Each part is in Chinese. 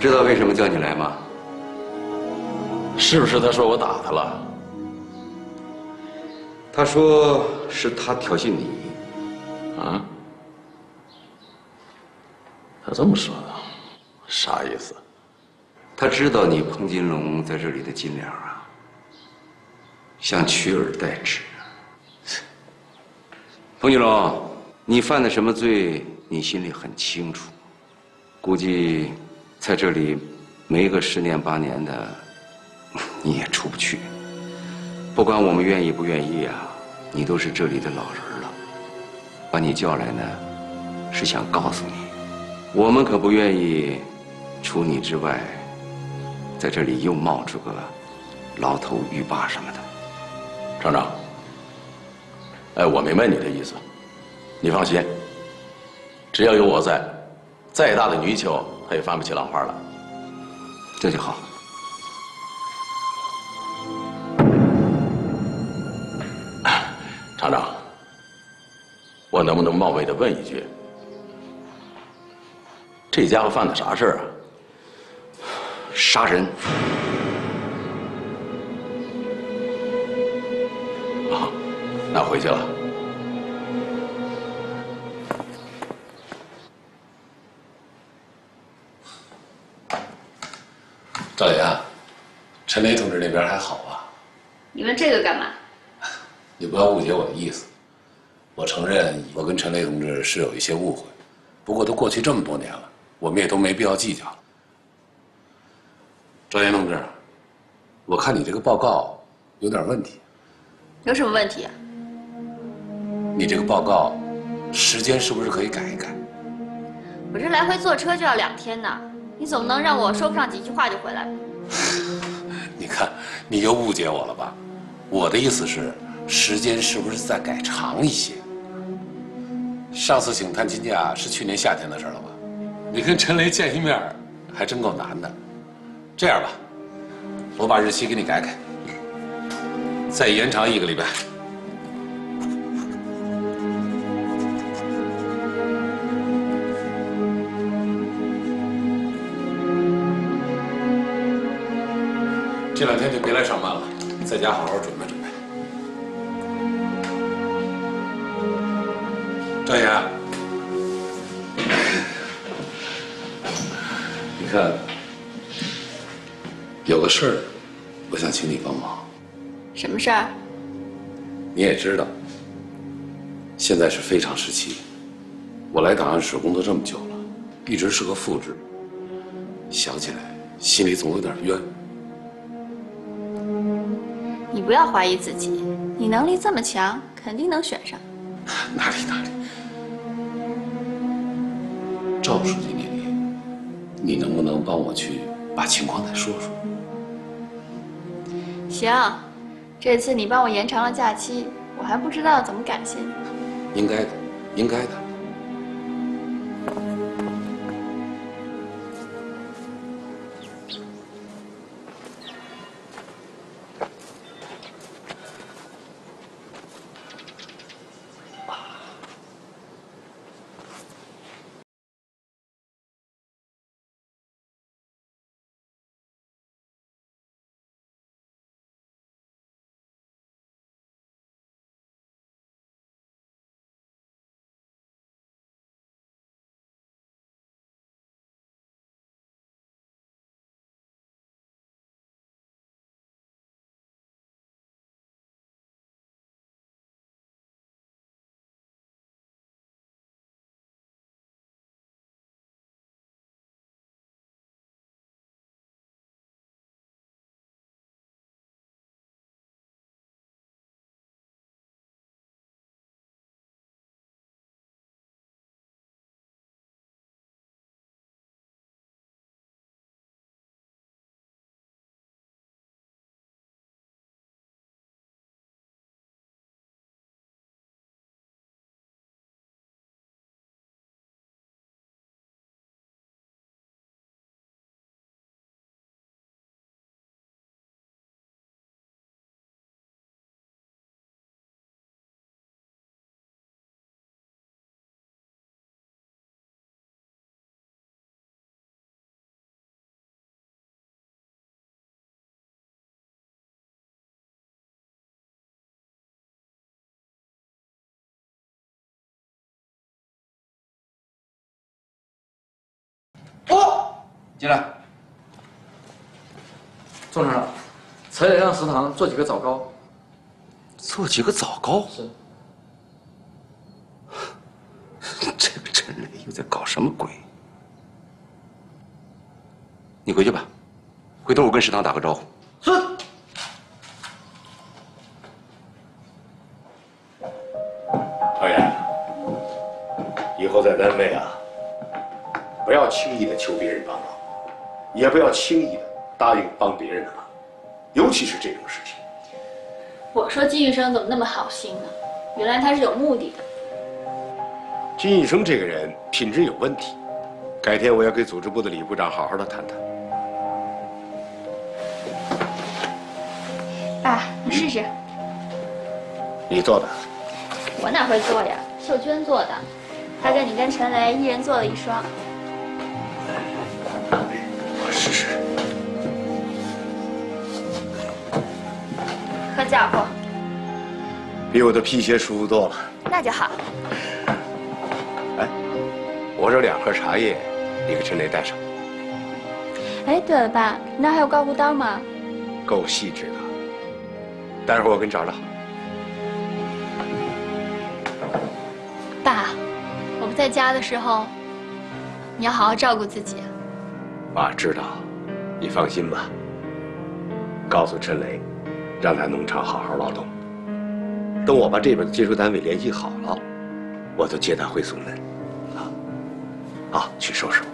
知道为什么叫你来吗？是不是他说我打他了？他说是他挑衅你。啊？他这么说的，啥意思？他知道你彭金龙在这里的斤两啊，想取而代之。彭金龙，你犯的什么罪，你心里很清楚。估计在这里没个十年八年的，你也出不去。不管我们愿意不愿意啊，你都是这里的老人了。把你叫来呢，是想告诉你，我们可不愿意除你之外，在这里又冒出个牢头狱霸什么的。厂长，哎，我明白你的意思，你放心，只要有我在，再大的泥鳅他也翻不起浪花了。这就好。厂长，我能不能冒昧的问一句，这家伙犯的啥事儿啊？杀人。啊，那回去了。赵岩啊，陈雷同志那边还好吧？你问这个干嘛？你不要误解我的意思。我承认我跟陈雷同志是有一些误会，不过都过去这么多年了，我们也都没必要计较了。赵岩同志，我看你这个报告有点问题。有什么问题啊？你这个报告时间是不是可以改一改？我这来回坐车就要两天呢，你总不能让我说不上几句话就回来。你看，你又误解我了吧？我的意思是，时间是不是再改长一些？上次请探亲假是去年夏天的事了吧？你跟陈雷见一面，还真够难的。这样吧，我把日期给你改改，再延长一个礼拜。这两天就别来上班了，在家好好准备准备。张岩，你看，有个事儿，我想请你帮忙。什么事儿？你也知道，现在是非常时期，我来档案室工作这么久了，一直是个副职，想起来心里总有点冤。你不要怀疑自己，你能力这么强，肯定能选上。哪里哪里，赵书记那里，你能不能帮我去把情况再说说？行，这次你帮我延长了假期，我还不知道怎么感谢你。应该的，应该的。哦，进来。宋厂长，陈磊让食堂做几个枣糕。做几个枣糕？是。这个陈磊又在搞什么鬼？你回去吧，回头我跟食堂打个招呼。是。导演，以后在单位啊，轻易的求别人帮忙，也不要轻易的答应帮别人的忙，尤其是这种事情。我说金玉生怎么那么好心呢？原来他是有目的的。金医生这个人品质有问题，改天我要给组织部的李部长好好的谈谈。爸，你试试。你做的？我哪会做呀？秀娟做的，她跟你跟陈雷一人做了一双。我试试。可家伙，比我的皮鞋舒服多了。那就好。哎，我这两盒茶叶，你给陈雷带上。哎，对了，爸，那还有刮胡刀吗？够细致的，待会儿我给你找找。爸，我不在家的时候，你要好好照顾自己。爸知道，你放心吧。告诉陈雷，让他农场好好劳动。等我把这边的接收单位联系好了，我就接他回松门。啊，好，去收拾。吧，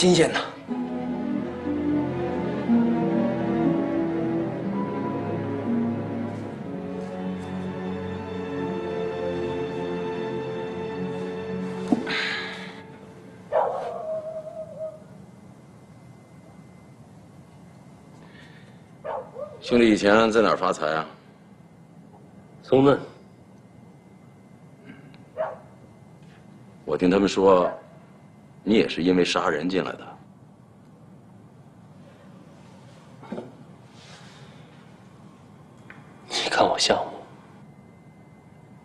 新鲜的。兄弟以前在哪儿发财啊？松嫩。我听他们说，你也是因为杀人进来的。你看我像吗？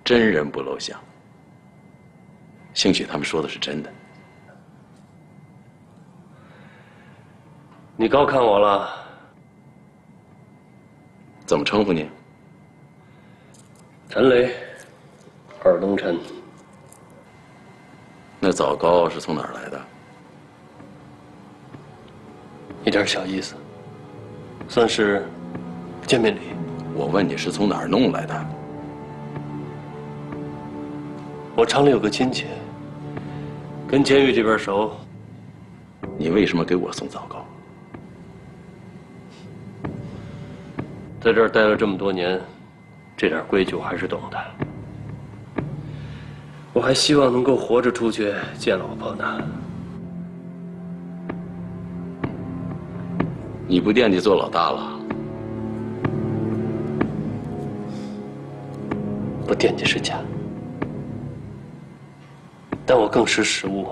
真人不露相。兴许他们说的是真的。你高看我了。怎么称呼你？陈雷，尔东陈。那枣糕是从哪儿来的？一点小意思，算是见面礼。我问你是从哪儿弄来的？我厂里有个亲戚，跟监狱这边熟。你为什么给我送枣糕？在这儿待了这么多年，这点规矩我还是懂的。我还希望能够活着出去见老婆呢。你不惦记做老大了？不惦记是假，但我更识时务。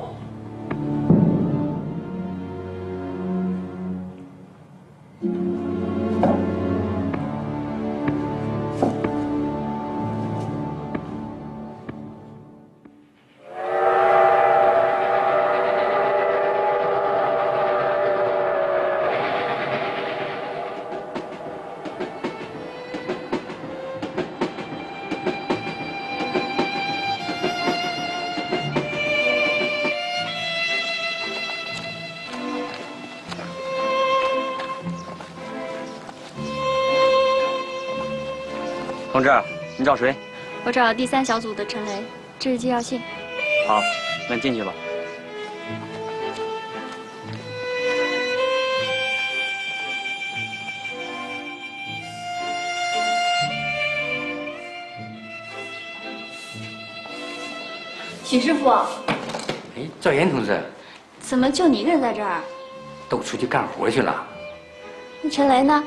同志你找谁？我找第三小组的陈雷这是介绍信。好那你进去吧。许师傅。哎赵岩同志怎么就你一个人在这儿都出去干活去了。那陈雷呢？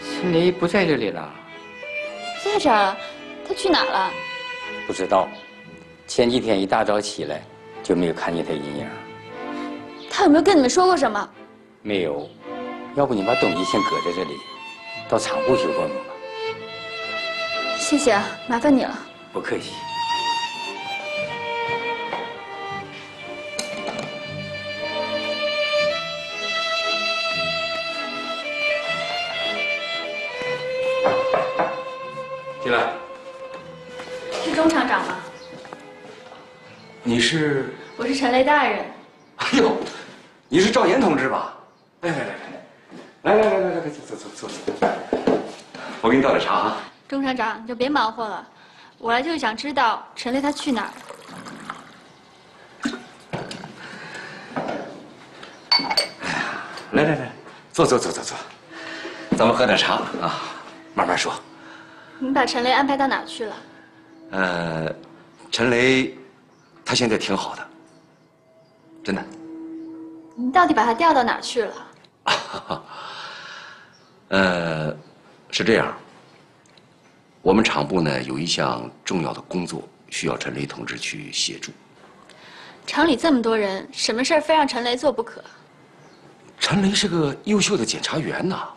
陈雷不在这里了。在这儿，他去哪儿了？不知道。前几天一大早起来，就没有看见他人影。他有没有跟你们说过什么？没有。要不你把东西先搁在这里，到厂部去问问吧。谢谢，麻烦你了。不客气。是？我是陈雷大人。哎呦，你是赵岩同志吧？来来来来来来来来来，坐坐坐坐。我给你倒点茶啊。钟厂长，你就别忙活了，我来就是想知道陈雷他去哪儿。来来来，坐坐坐坐坐，咱们喝点茶啊，慢慢说。你把陈雷安排到哪儿去了？呃，陈雷他现在挺好的，真的。你到底把他调到哪儿去了？呃，是这样，我们厂部呢有一项重要的工作需要陈雷同志去协助。厂里这么多人，什么事儿非让陈雷做不可？陈雷是个优秀的检察员呐，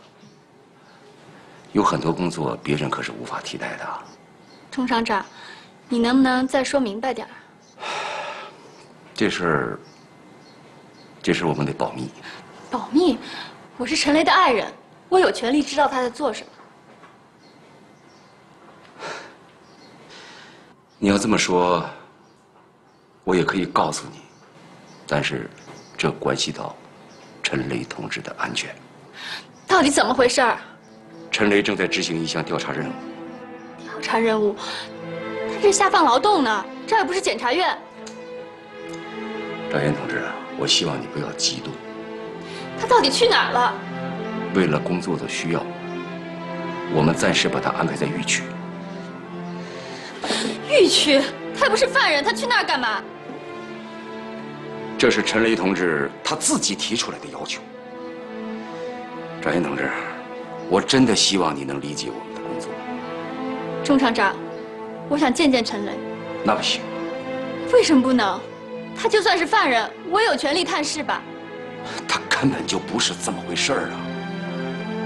有很多工作别人可是无法替代的。钟厂长，你能不能再说明白点儿？这事儿，这事我们得保密。保密？我是陈雷的爱人，我有权利知道他在做什么。你要这么说，我也可以告诉你，但是这关系到陈雷同志的安全。到底怎么回事儿？陈雷正在执行一项调查任务。调查任务？他这下放劳动呢？这儿又不是检察院。赵岩同志，我希望你不要激动。他到底去哪儿了？为了工作的需要，我们暂时把他安排在狱区。狱区？他又不是犯人，他去那儿干嘛？这是陈雷同志他自己提出来的要求。赵岩同志，我真的希望你能理解我们的工作。钟厂长，我想见见陈雷。那不行。为什么不能？他就算是犯人，我也有权利探视吧。他根本就不是这么回事儿啊！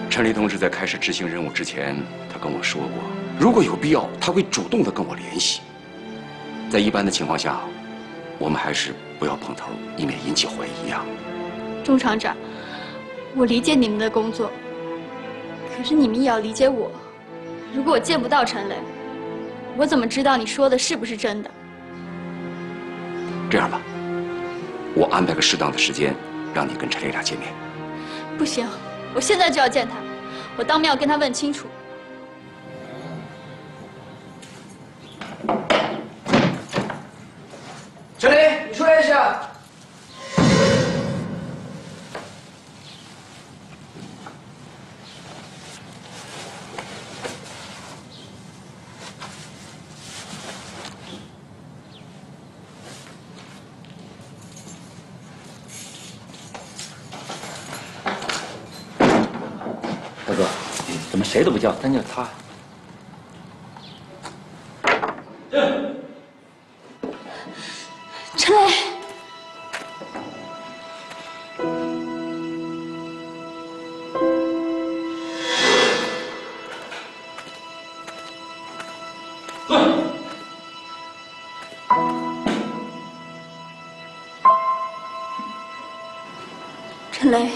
陈雷同志在开始执行任务之前，他跟我说过，如果有必要，他会主动的跟我联系。在一般的情况下，我们还是不要碰头，以免引起怀疑啊。钟厂长，我理解你们的工作，可是你们也要理解我。如果我见不到陈雷，我怎么知道你说的是不是真的？这样吧，我安排个适当的时间，让你跟陈丽俩见面。不行，我现在就要见他，我当面要跟他问清楚。陈琳，你出来一下。大哥，怎么谁都不叫，单叫他？陈雷，陈雷，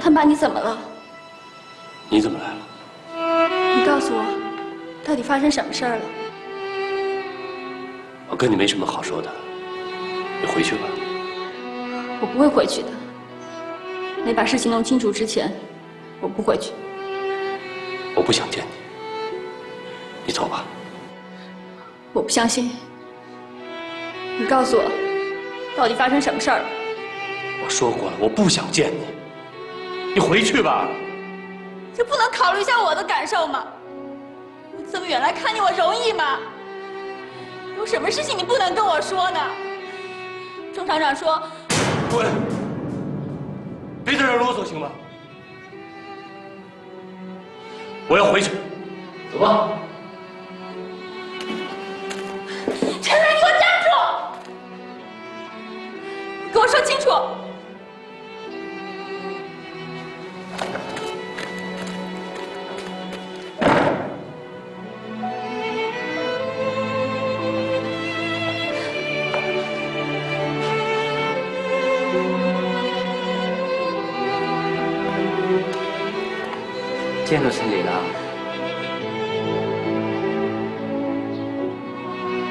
他把你怎么生什么事儿了？我跟你没什么好说的，你回去吧。我不会回去的。没把事情弄清楚之前，我不回去。我不想见你，你走吧。我不相信。你告诉我，到底发生什么事儿了？我说过了，我不想见你。你回去吧。这不能考虑一下我的感受吗？我这么远来看你，我容易吗？有什么事情你不能跟我说呢？钟厂长说，滚！别在这啰嗦，行吗？我要回去。走吧。陈瑞，你给我站住！你给我说清楚。见到陈磊了。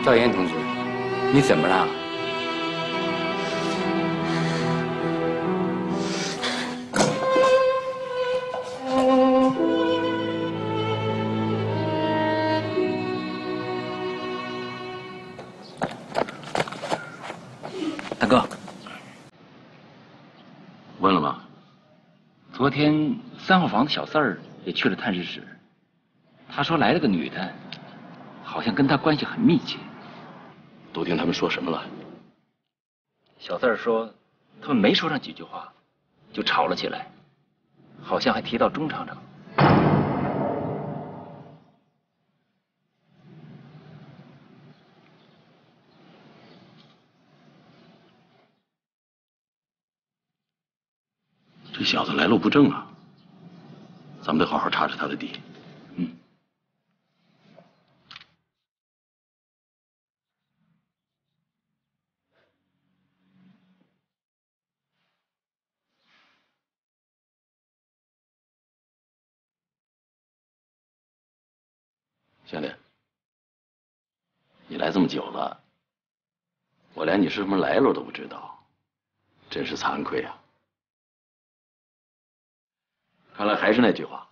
赵岩同志，你怎么了？大哥，问了吗？昨天三号房的小四儿也去了探视室，他说来了个女的，好像跟他关系很密切。都听他们说什么了？小四儿说，他们没说上几句话，就吵了起来，好像还提到钟厂长。这小子来路不正啊，咱们得好好查查他的底。嗯。兄弟，你来这么久了，我连你是什么来路都不知道，真是惭愧啊！看来还是那句话，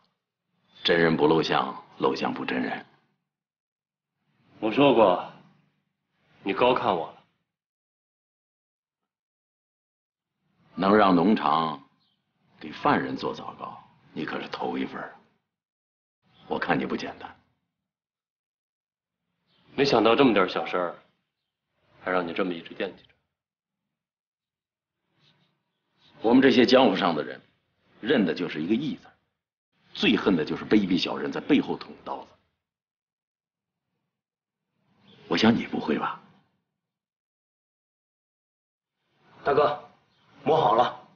真人不露相，露相不真人。我说过，你高看我了。能让农场给犯人做枣糕，你可是头一份啊我看你不简单。没想到这么点小事儿，还让你这么一直惦记着。我们这些江湖上的人，认的就是一个义字，最恨的就是卑鄙小人在背后捅刀子。我想你不会吧？大哥，磨好了。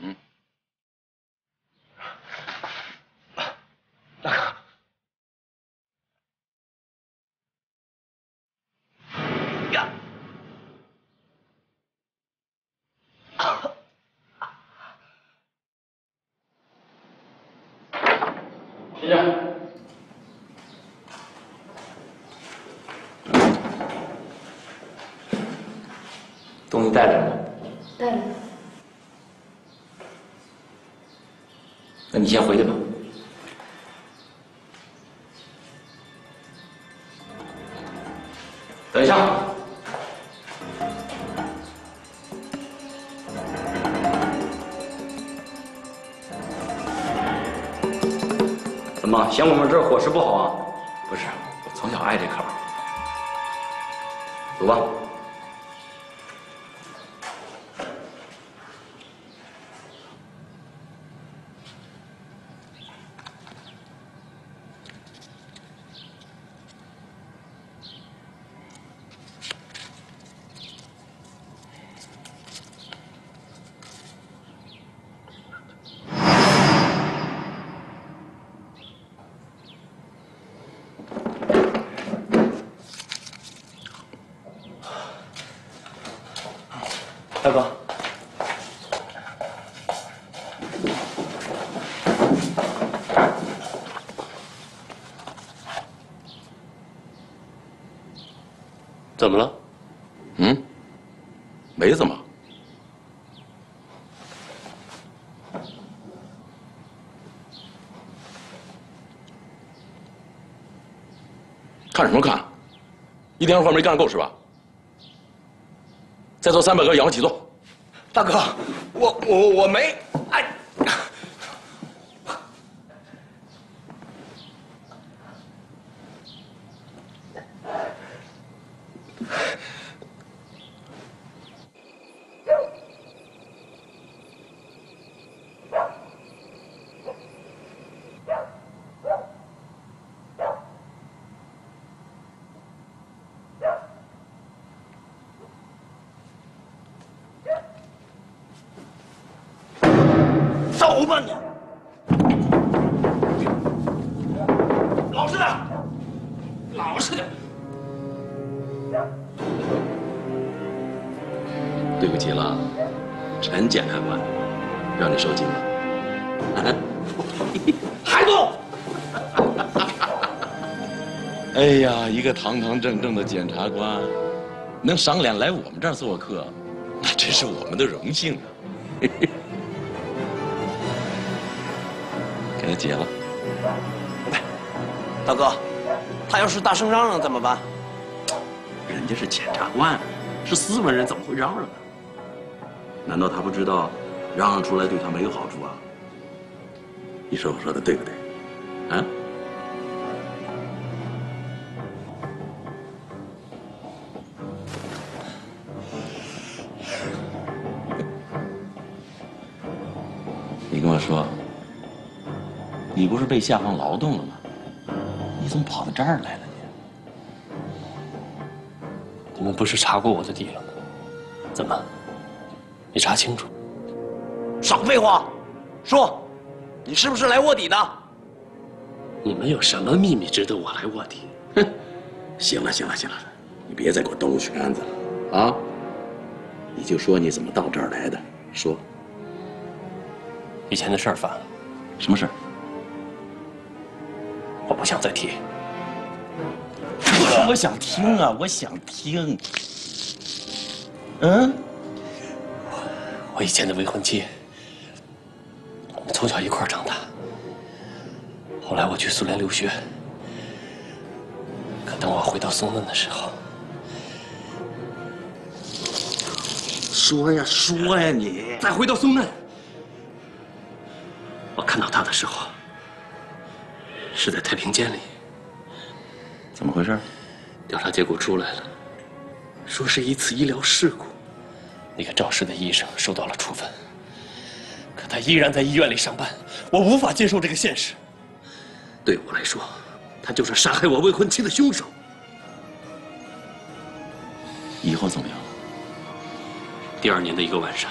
嗯。大哥。谢谢。东西带来了吗？带了。那你先回去吧。等一下。嫌我们这伙食不好啊？不是，我从小爱这口。走吧。大哥，怎么了？嗯，没怎么。看什么看？一天活没干够是吧？再做三百个仰卧起坐。大哥，我我我没，哎，走吧你！老实点，老实点。对不起了，陈检察官，让你受惊了。还不动！哎呀，一个堂堂正正的检察官，能赏脸来我们这儿做客，那真是我们的荣幸啊！给他解了。大哥，他要是大声嚷嚷怎么办？人家是检察官，是斯文人，怎么会嚷嚷呢？难道他不知道，嚷嚷出来对他没有好处啊？你说我说的对不对？啊？你跟我说，你不是被下放劳动了吗？你怎么跑到这儿来了？你你们不是查过我的地了吗？怎么？没查清楚？少废话，说，你是不是来卧底的？你们有什么秘密值得我来卧底？哼！行了行了行了，你别再给我兜圈子了啊！你就说你怎么到这儿来的，说。以前的事儿犯了。什么事儿？我不想再提。我想听啊，我想听。嗯，我以前的未婚妻，我们从小一块儿长大。后来我去苏联留学，可等我回到松嫩的时候，说呀说呀，你再回到松嫩，我看到他的时候，是在太平间里。怎么回事？调查结果出来了，说是一次医疗事故，那个肇事的医生受到了处分，可他依然在医院里上班，我无法接受这个现实。对我来说，他就是杀害我未婚妻的凶手。以后怎么样？第二年的一个晚上，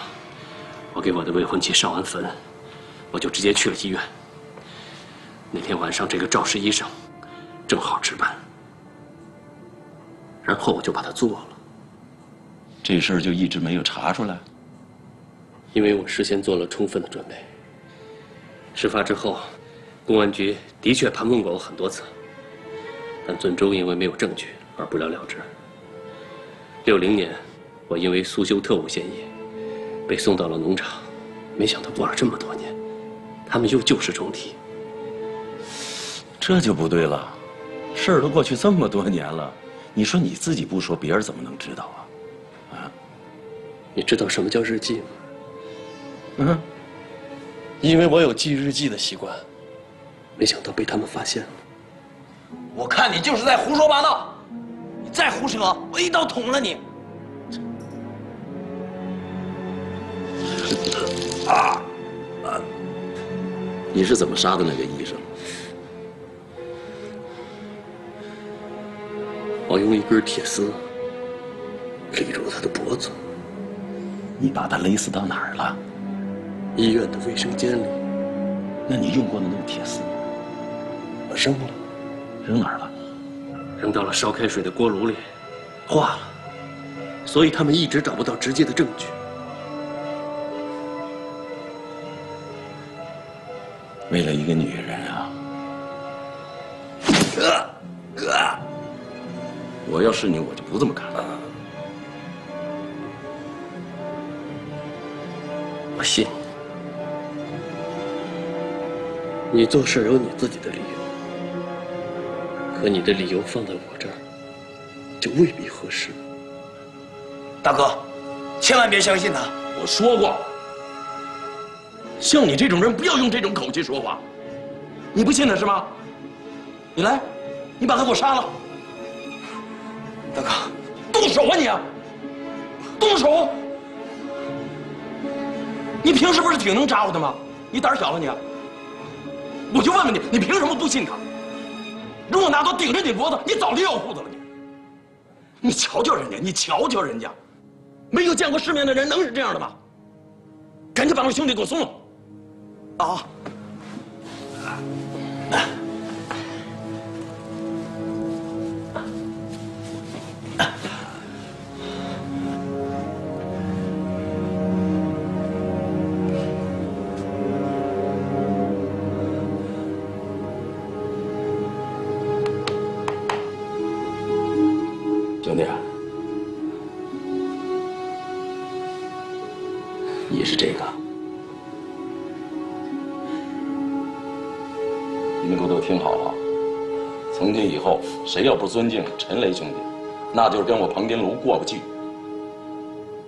我给我的未婚妻上完坟，我就直接去了医院。那天晚上，这个肇事医生正好值班。然后我就把他做了，这事儿就一直没有查出来，因为我事先做了充分的准备。事发之后，公安局的确盘问过我很多次，但最终因为没有证据而不了了之。六零年，我因为苏修特务嫌疑，被送到了农场，没想到过了这么多年，他们又旧事重提。这就不对了，事儿都过去这么多年了。你说你自己不说，别人怎么能知道啊？啊？你知道什么叫日记吗？嗯。因为我有记日记的习惯，没想到被他们发现了。我看你就是在胡说八道，你再胡扯，我一刀捅了你！啊！啊！你是怎么杀的那个医生？我用一根铁丝勒住他的脖子。你把他勒死到哪儿了？医院的卫生间里。那你用过的那个铁丝，我扔了。扔哪儿了？扔到了烧开水的锅炉里，化了。所以他们一直找不到直接的证据。为了一个女人是你，我就不这么干了。我信你，你做事有你自己的理由，可你的理由放在我这儿，就未必合适。大哥，千万别相信他。我说过，像你这种人，不要用这种口气说话。你不信他是吗？你来，你把他给我杀了。动手啊你！动手！你平时不是挺能咋呼的吗？你胆小了你？我就问问你，你凭什么不信他？如果拿刀顶着你脖子，你早就要裤子了你！你瞧瞧人家，你瞧瞧人家，没有见过世面的人能是这样的吗？赶紧把那兄弟给我松了！啊。兄谁要不尊敬陈雷兄弟，那就是跟我彭金炉过不去。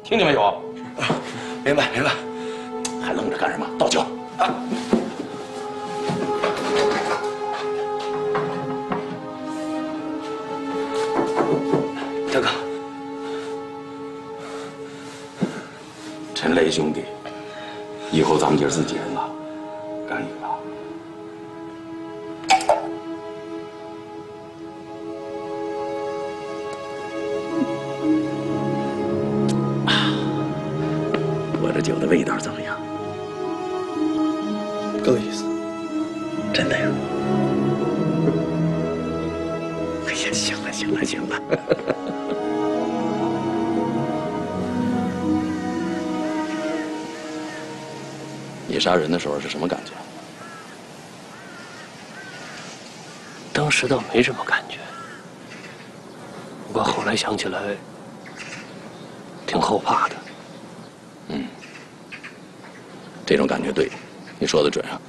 听见没有？明白明白。还愣着干什么？倒酒。啊大哥，陈雷兄弟，以后咱们就是自己人酒的味道怎么样？够意思。真的呀？哎呀，行了行了行了。你杀人的时候是什么感觉？当时倒没什么感觉，不过后来想起来，挺后怕的。嗯，这种感觉对，你说的准啊。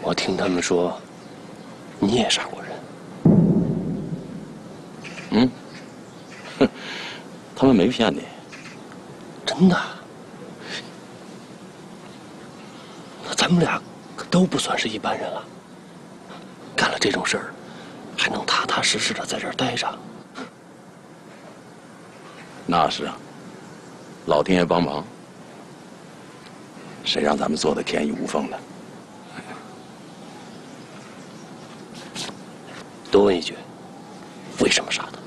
我听他们说，你也杀过人。嗯，哼，他们没骗你。真的？那咱们俩可都不算是一般人了。干了这种事儿，还能踏踏实实的在这儿待着？那是啊，老天爷帮忙，谁让咱们做的天衣无缝的？多问一句，为什么杀他？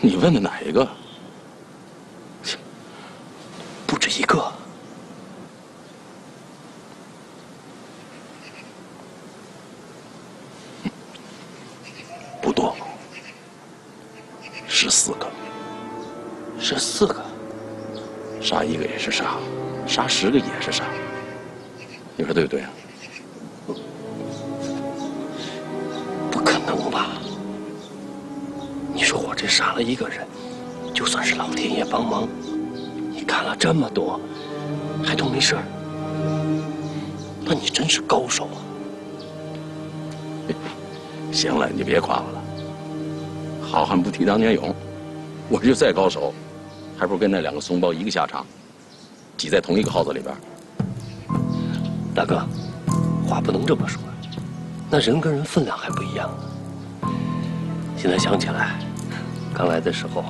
你问的哪一个？么多，还都没事儿，那你真是高手啊！行了，你别夸我了。好汉不提当年勇，我就再高手，还不如跟那两个怂包一个下场，挤在同一个号子里边。大哥，话不能这么说，那人跟人分量还不一样呢。现在想起来，刚来的时候，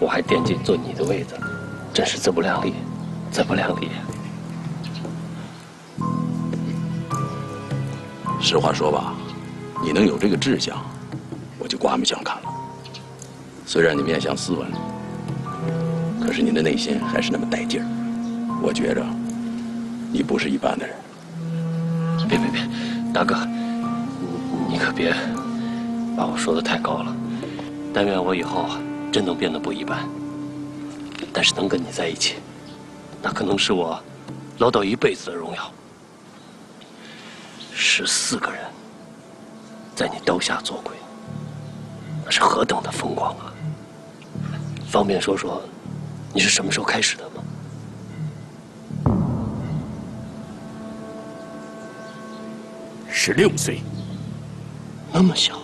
我还惦记坐你的位子，真是自不量力，自不量力。实话说吧，你能有这个志向，我就刮目相看了。虽然你面相斯文，可是你的内心还是那么带劲儿。我觉着，你不是一般的人。别别别，大哥，你你可别把我说的太高了。但愿我以后真能变得不一般。但是能跟你在一起，那可能是我唠叨一辈子的荣耀。十四个人在你刀下做鬼，那是何等的风光啊！方便说说，你是什么时候开始的吗？十六岁，那么小。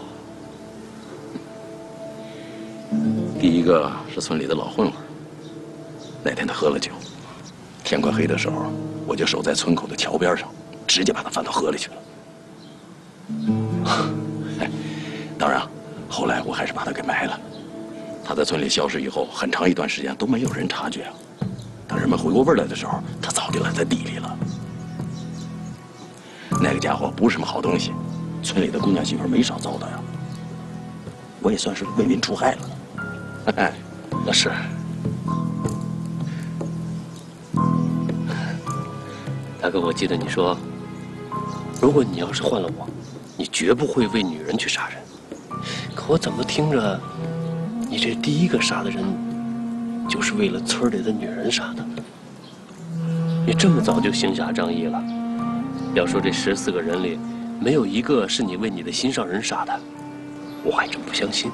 第一个是村里的老混混。那天他喝了酒，天快黑的时候，我就守在村口的桥边上，直接把他翻到河里去了。当然，后来我还是把他给埋了。他在村里消失以后，很长一段时间都没有人察觉。等人们回过味来的时候，他早就烂在地里了。那个家伙不是什么好东西，村里的姑娘媳妇没少遭他呀。我也算是为民除害了。那是，大哥，我记得你说，如果你要是换了我，你绝不会为女人去杀人。可我怎么听着，你这第一个杀的人，就是为了村里的女人杀的？你这么早就行侠仗义了，要说这十四个人里，没有一个是你为你的心上人杀的，我还真不相信。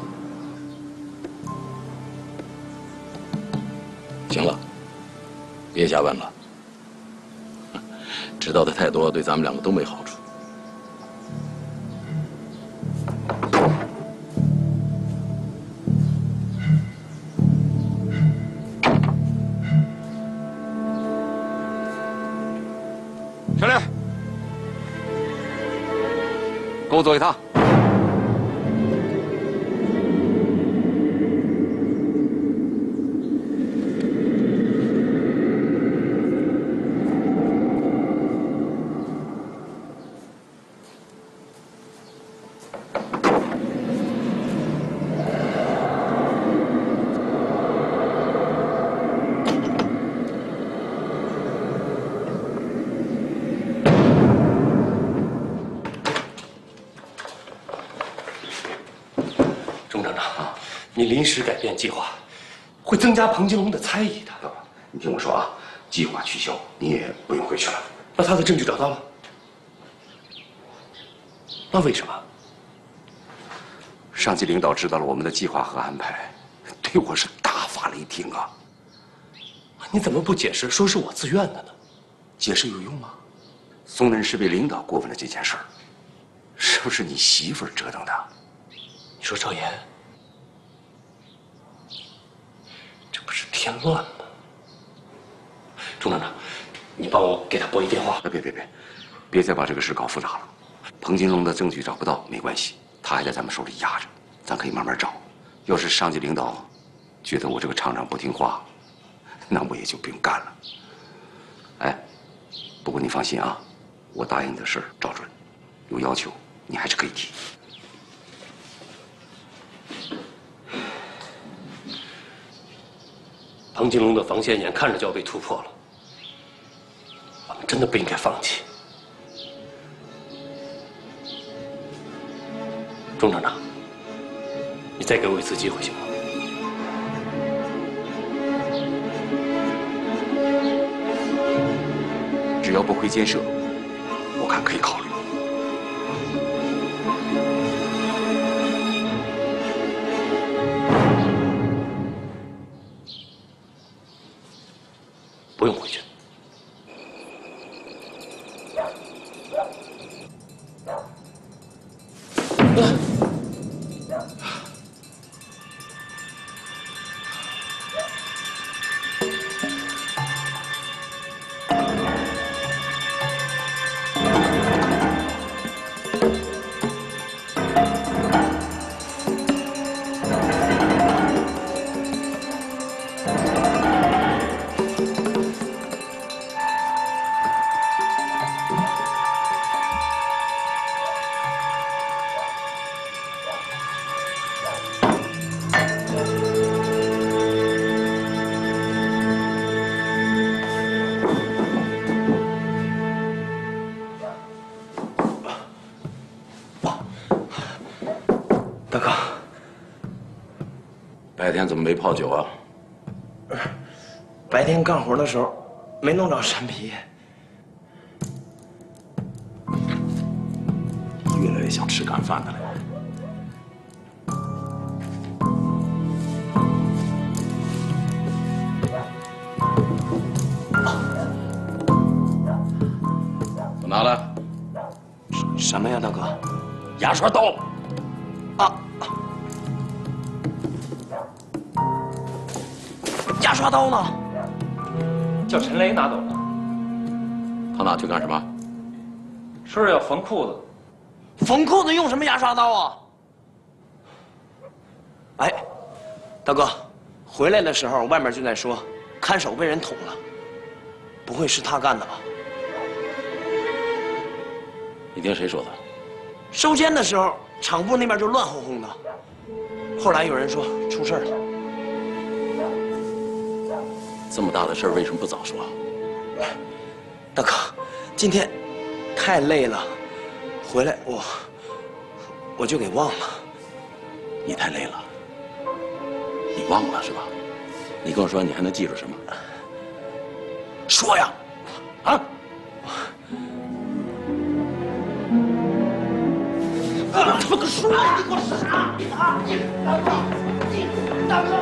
行了，别瞎问了。知道的太多，对咱们两个都没好处。陈烈，跟我走一趟。钟厂长，你临时改变计划，会增加彭金龙的猜疑的。你听我说啊，计划取消，你也不用回去了。那他的证据找到了？那为什么？上级领导知道了我们的计划和安排，对我是大发雷霆啊！你怎么不解释，说是我自愿的呢？解释有用吗？宋人是被领导过问了这件事儿，是不是你媳妇儿折腾的？你说赵岩，这不是添乱吗？钟厂长，你帮我给他拨一电话。别别别，别再把这个事搞复杂了。彭金龙的证据找不到没关系，他还在咱们手里压着，咱可以慢慢找。要是上级领导觉得我这个厂长不听话，那我也就不用干了。哎，不过你放心啊，我答应的事儿照准，有要求你还是可以提。彭金龙的防线眼看着就要被突破了，我们真的不应该放弃。钟厂长，你再给我一次机会行吗？只要不亏监舍，我看可以考虑。白天怎么没泡酒啊？白天干活的时候没弄着山皮，越来越想吃干饭的了。我拿来。什么呀，大哥？牙刷刀。刷刀呢？叫陈雷拿走了。他拿去干什么？说是要缝裤子。缝裤子用什么牙刷刀啊？哎，大哥，回来的时候外面就在说看守被人捅了，不会是他干的吧？你听谁说的？收监的时候，厂部那边就乱哄哄的。后来有人说出事了。这么大的事儿为什么不早说？大哥，今天太累了，回来我我就给忘了。你太累了，你忘了是吧？你跟我说，你还能记住什么？说呀，啊！他妈个说呀？你给我杀！啊！你大哥，你大哥，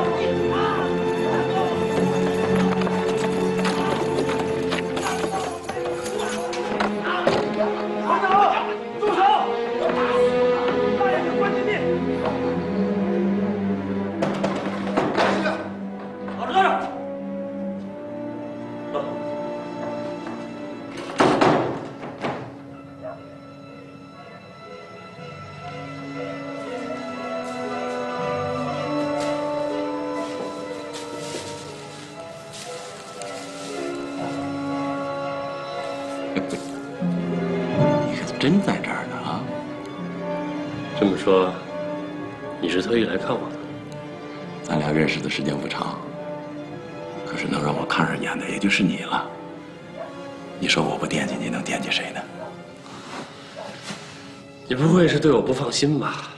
放心吧？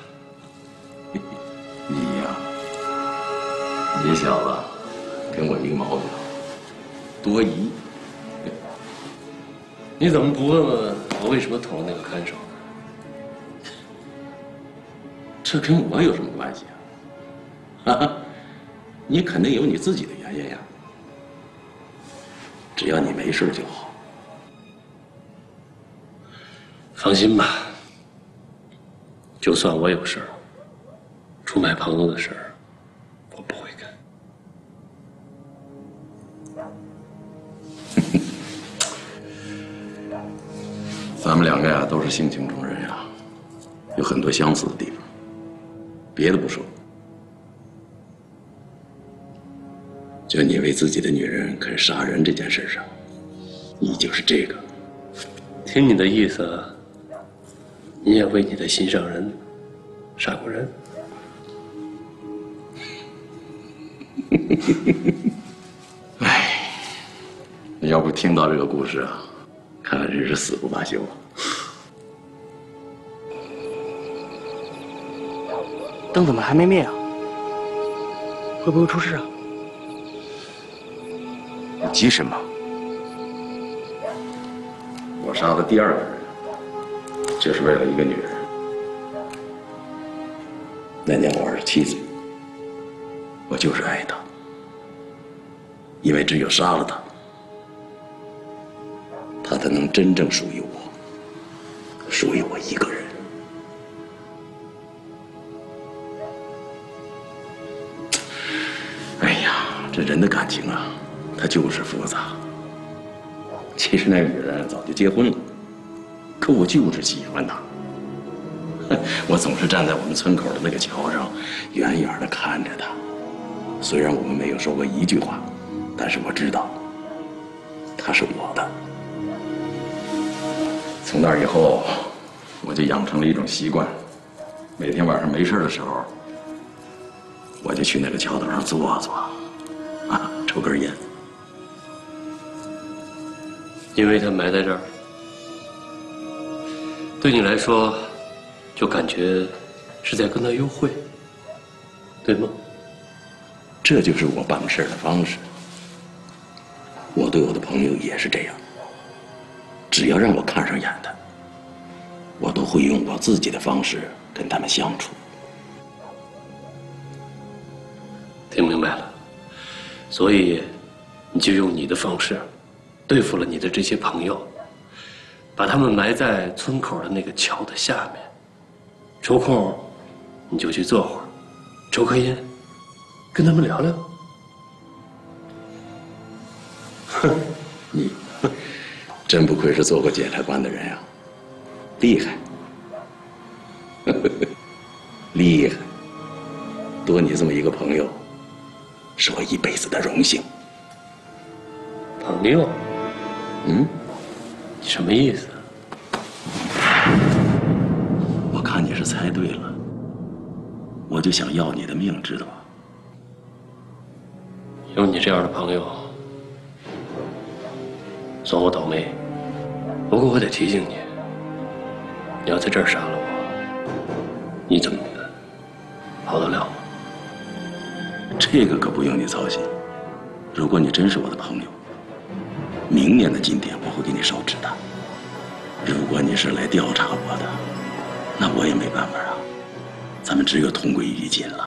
你呀，你小子跟我一个毛病，多疑。你怎么不问问我为什么捅了那个看守？这跟我有什么关系啊？啊，你肯定有你自己的原因呀。只要你没事就好。放心吧，就算我有事儿，出卖朋友的事儿，我不会干。咱们两个呀，都是性情中人呀，有很多相似的地方。别的不说，就你为自己的女人肯杀人这件事上，你就是这个。听你的意思，你也为你的心上人杀过人？哎，你要不听到这个故事啊，看来真是死不罢休啊！灯怎么还没灭啊？会不会出事啊？你急什么？我杀的第二个人，就是为了一个女人。那年我二十七岁，我就是爱她，因为只有杀了她，她才能真正属于我，属于我一个人。哎呀，这人的感情啊，它就是复杂。其实那女人早就结婚了，可我就是喜欢他。我总是站在我们村口的那个桥上，远远的看着他。虽然我们没有说过一句话，但是我知道，他是我的。从那以后，我就养成了一种习惯，每天晚上没事的时候，我就去那个桥头上坐坐，啊，抽根烟。因为他埋在这儿，对你来说，就感觉是在跟他幽会，对吗？这就是我办事的方式。我对我的朋友也是这样，只要让我看上眼的，我都会用我自己的方式跟他们相处。听明白了，所以你就用你的方式对付了你的这些朋友，把他们埋在村口的那个桥的下面。抽空你就去坐会儿，抽颗烟，跟他们聊聊。哼，你真不愧是做过检察官的人呀，厉害，厉害！多你这么一个朋友，是我一辈子的荣幸。朋友？嗯，你什么意思？我看你是猜对了，我就想要你的命，知道吗？有你这样的朋友，算我倒霉。不过我得提醒你，你要在这儿杀了我，你怎么跑得了吗？这个可不用你操心。如果你真是我的朋友，明年的今天我会给你烧纸的。如果你是来调查我的，那我也没办法啊，咱们只有同归于尽了。